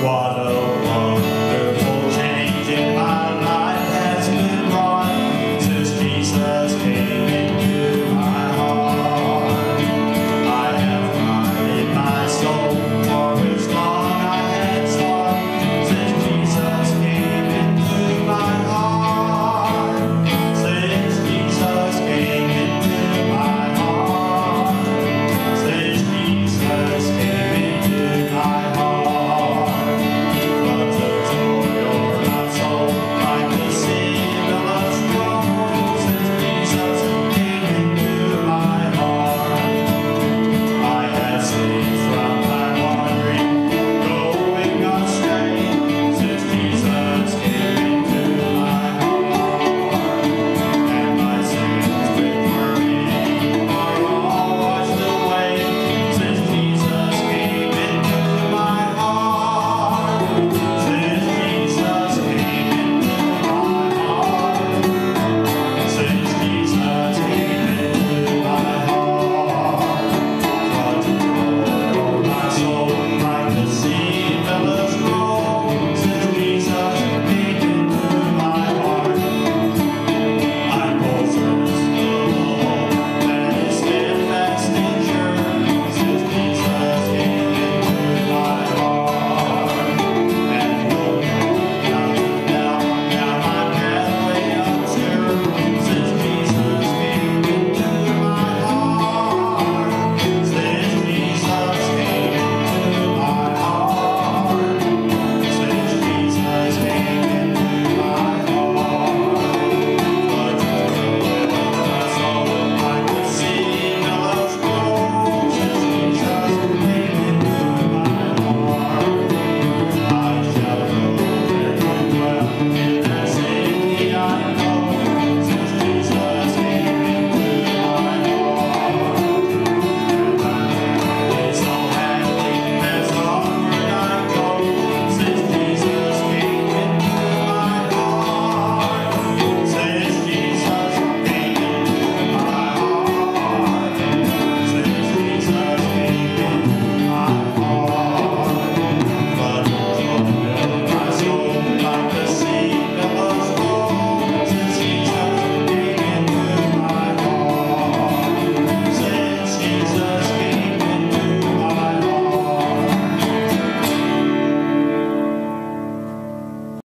What a